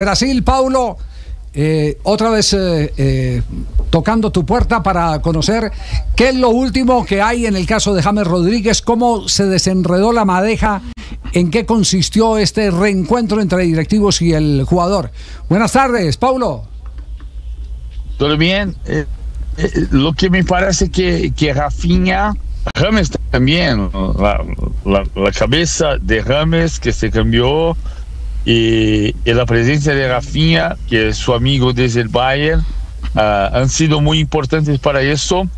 Brasil, Paulo, eh, otra vez eh, eh, tocando tu puerta para conocer qué es lo último que hay en el caso de James Rodríguez, cómo se desenredó la madeja, en qué consistió este reencuentro entre directivos y el jugador. Buenas tardes, Paulo. Todo bien. lo que me parece que, que Rafinha, James también, la, la cabeza de James que se cambió y, la presencia de Rafinha, que es su amigo desde el Bayern, uh, han sido muy importantes para eso.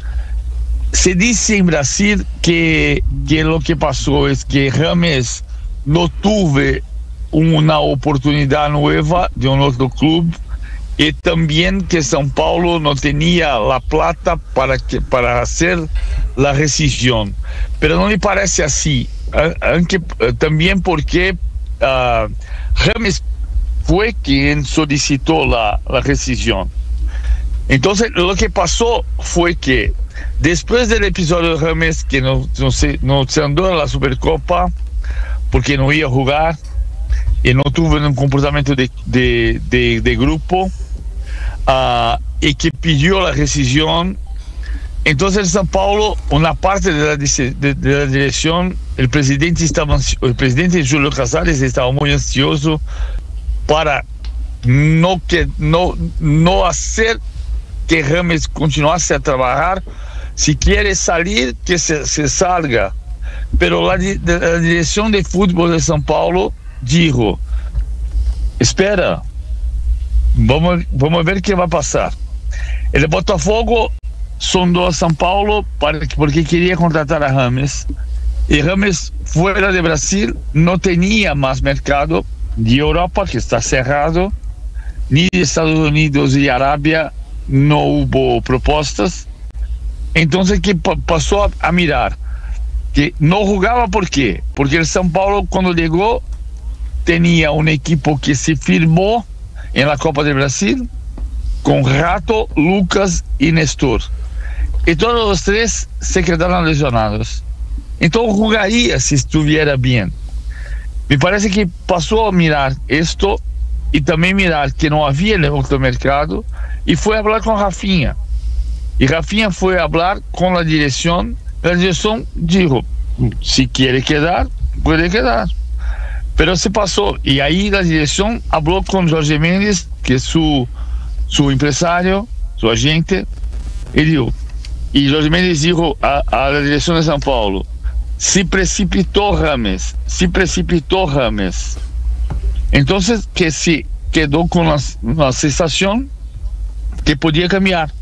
Se dice en Brasil que, que lo que pasó es que Rames no tuve una oportunidad nueva de un otro club y también que São Paulo no tenía la plata para, que, para hacer la rescisión. Pero no me parece así, aunque, también porque uh, James fue quien solicitó la, la rescisión. Entonces, lo que pasó fue que después del episodio de James, que no, se, no se andó en la Supercopa porque no iba a jugar y no tuvo un comportamiento de, de grupo, uh, y que pidió la rescisión entonces en São Paulo, una parte de la, de, de la, dirección, el presidente estaba, el presidente Julio Casares estaba muy ansioso para no que no no hacer que Rames continuase a trabajar. Si quiere salir, que se, se salga. Pero la, la, dirección de fútbol de São Paulo dijo: Espera, vamos, vamos ver qué va a pasar. El Botafogo sondou São Paulo para, porque queria contratar a Rames. E Rames, fora de Brasil, não tinha mais mercado de Europa, que está cerrado, nem de Estados Unidos e Arábia não houve propostas. Então, que passou a, a mirar que não jogava por quê? Porque São Paulo, quando chegou, tinha um equipo que se firmou na Copa do Brasil com Rato, Lucas e Nestor e todos os três se quedaram lesionados. Então jogaria se estivesse bem. Me parece que passou a mirar isto e também mirar que não havia outro mercado e foi falar com Rafinha. E Rafinha foi falar com a direção. A direção disse: se quer quedar, pode quedar. Pero se passou. E aí a direção falou com Jorge Mendes, que é seu, seu empresário, seu agente, e disse: y Jorge Mendes dijo a, a, la dirección de San Paulo, se precipitó Rames, se precipitó Rames. Entonces que se quedó con la, la sensación que podía cambiar.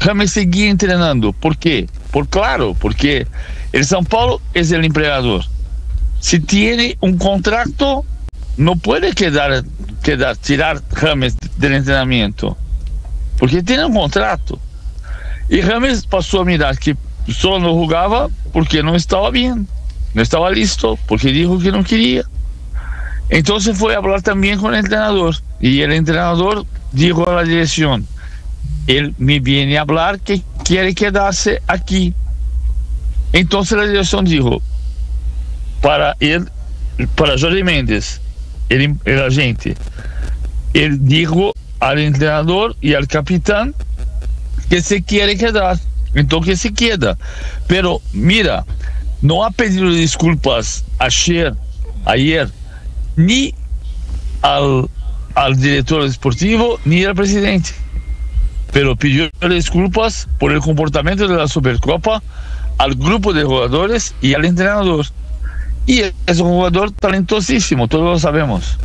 Rames seguía entrenando. ¿Por qué? Por claro, porque el São Paulo es el empleador. Si tiene un contrato, no puede quedar, quedar tirar Rames del entrenamiento. Porque tiene un contrato. E Rames passou a mirar que só não jogava porque não estava bem, não estava listo, porque dijo que não queria. Então foi a falar também com o treinador e o treinador a la direção: ele me viene a falar que quer quedar-se aqui. Então a direção dijo para ele, para Jorge Mendes, ele, el agente, ele dijo ao treinador e ao capitão que se quiere quedar. Entonces se queda. Pero mira, no ha pedido disculpas ayer, ayer, ni al, al director deportivo ni al presidente. Pero pidió disculpas por el comportamiento de la Supercopa al grupo de jugadores y al entrenador. Y es un jugador talentosísimo, todos lo sabemos.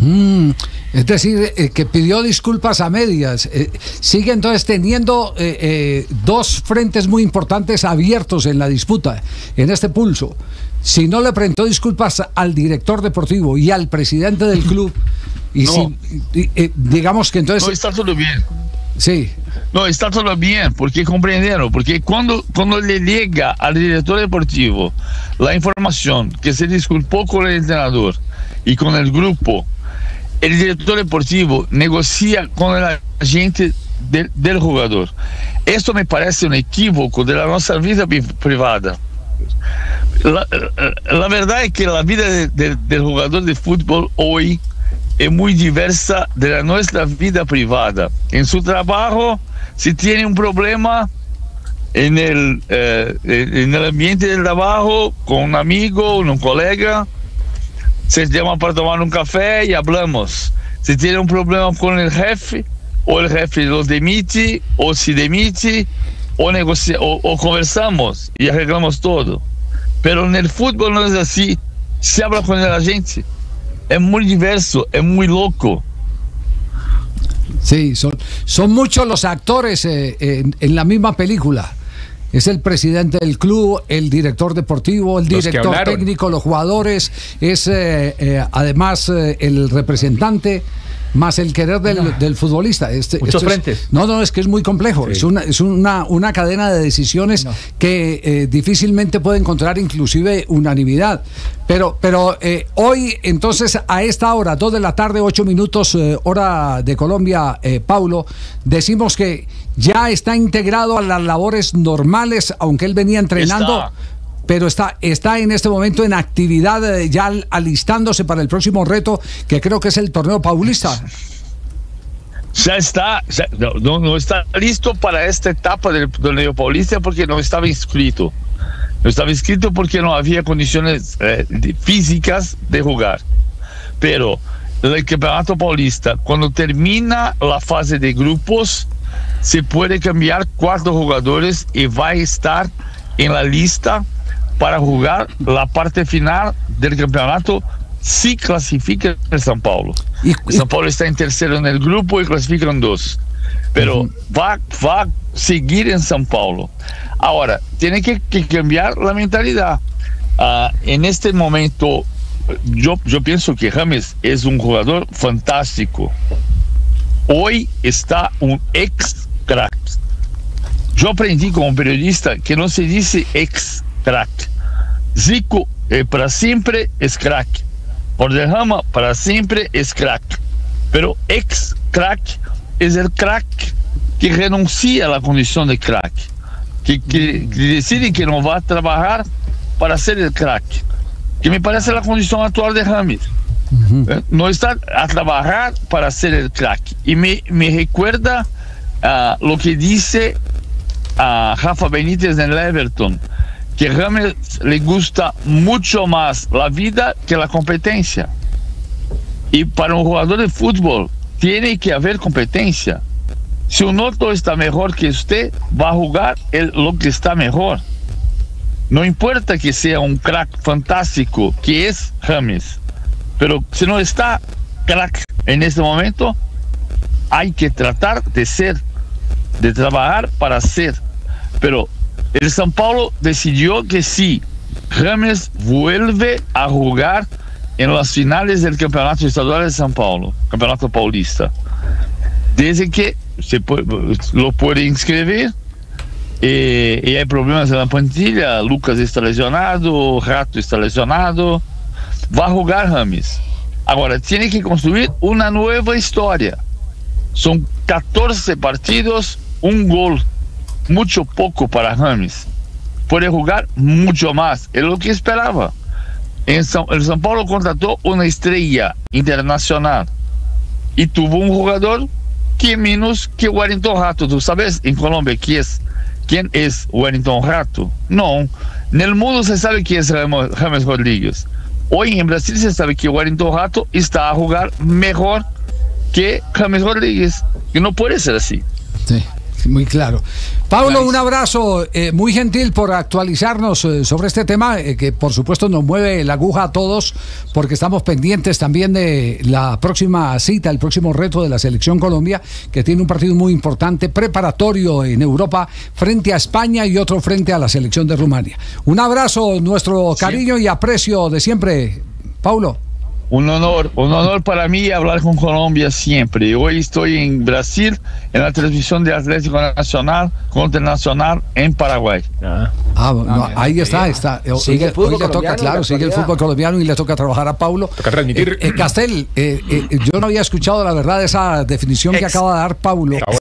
Mm. Es decir, eh, que pidió disculpas a medias. Eh, sigue entonces teniendo eh, dos frentes muy importantes abiertos en la disputa, en este pulso. Si no le presentó disculpas al director deportivo y al presidente del club, y digamos que entonces... No, está todo bien. Sí. No, está todo bien, porque comprendieron, porque cuando, cuando le llega al director deportivo la información que se disculpó con el entrenador y con el grupo, el director deportivo negocia con el agente del, del jugador. Esto me parece un equívoco de la nuestra vida privada. La, la verdad es que la vida de, de, del jugador de fútbol hoy es muy diversa de la nuestra vida privada. En su trabajo, si tiene un problema en el, eh, en el ambiente del trabajo, con un amigo, un colega, se llama para tomar un café y hablamos. Si tiene un problema con el jefe, o el jefe lo demite, o si demite, o, negocia, o, o conversamos y arreglamos todo. Pero en el fútbol no es así. Se habla con la gente. Es muy diverso, es muy loco. Sí, son, son muchos los actores eh, en, en la misma película. Es el presidente del club, el director deportivo, el director técnico, los jugadores, es eh, eh, además eh, el representante más el querer del, del futbolista. Este, Muchos esto es- frentes. no, no, es que es muy complejo. Es, una, es una, una cadena de decisiones que eh, difícilmente puede encontrar inclusive unanimidad. Pero, pero eh, hoy, entonces, a esta hora, 2 de la tarde, 8 minutos, eh, hora de Colombia, eh, Paulo, decimos que ya está integrado a las labores normales, aunque él venía entrenando. Está. Pero está, está en este momento en actividad, eh, ya al- alistándose para el próximo reto, que creo que es el torneo paulista. Ya está, ya- no, no- está listo para esta etapa del torneo paulista porque no estaba inscrito. No estaba inscrito porque no había condiciones eh, físicas de jugar. Pero el campeonato paulista, cuando termina la fase de grupos, se puede cambiar cuatro jugadores y va a estar en la lista para jugar la parte final del campeonato si clasifica el São Paulo. Y- São Paulo está en tercero en el grupo y clasifican dos. Pero va, va a seguir en São Paulo. Ahora, tiene que, que cambiar la mentalidad. Ah, en este momento, yo, yo pienso que James es un jugador fantástico. Hoy está un ex crack. Yo aprendí como periodista que no se dice ex crack. Zico eh, para siempre es crack. Valderrama para siempre es crack. Pero ex crack es el crack que renuncia a la condición de crack. Que, que- que decide que no va a trabajar para ser el crack. Que me parece la condición actual de James. Eh, No está a trabajar para ser el crack. Y me, me recuerda ah, lo que dice a Rafa Benítez en el Everton, que James le gusta mucho más la vida que la competencia. Y para un jugador de fútbol tiene que haber competencia. Si un otro está mejor que usted, va a jugar el- lo que está mejor. No importa que sea un crack fantástico, que es James, pero si no está crack en este momento, hay que tratar de ser, de trabajar para ser. Pero el São Paulo decidió que sí, James vuelve a jugar en las finales del Campeonato Estadual de São Paulo, Campeonato Paulista. Desde que se pu- lo puede inscribir eh, y hay problemas en la plantilla, Lucas está lesionado, Rato está lesionado, va a jugar James. Ahora, tiene que construir una nueva historia. Son 14 partidos, un gol, mucho poco para James. Puede jugar mucho más, es lo que esperaba. En São, el São Paulo contrató una estrella internacional y tuvo un jugador que menos que Wellington Rato. ¿Tú sabes en Colombia quién es, quién es Wellington Rato? No. En el mundo se sabe quién es James Rodríguez. Hoy en Brasil se sabe que Wellington Rato está a jugar mejor que James Rodríguez. Y no puede ser así. Sí, muy claro. Pablo, un abrazo eh, muy gentil por actualizarnos eh, sobre este tema, eh, que por supuesto nos mueve la aguja a todos, porque estamos pendientes también de la próxima cita, el próximo reto de la Selección Colombia, que tiene un partido muy importante, preparatorio en Europa, frente a España y otro frente a la Selección de Rumania. Un abrazo, nuestro cariño y aprecio de siempre, Paulo. Un honor, un honor para mí hablar con Colombia siempre. Hoy estoy en Brasil en la transmisión de Atlético Nacional contra Nacional en Paraguay. Ah. Ah, no, ahí está, está. Eh, Sigue el hoy fútbol le toca, claro, la sigue el fútbol colombiano y le toca trabajar a Paulo. Toca transmitir. Eh, eh, Castel, eh, eh, yo no había escuchado la verdad esa definición que acaba de dar Paulo.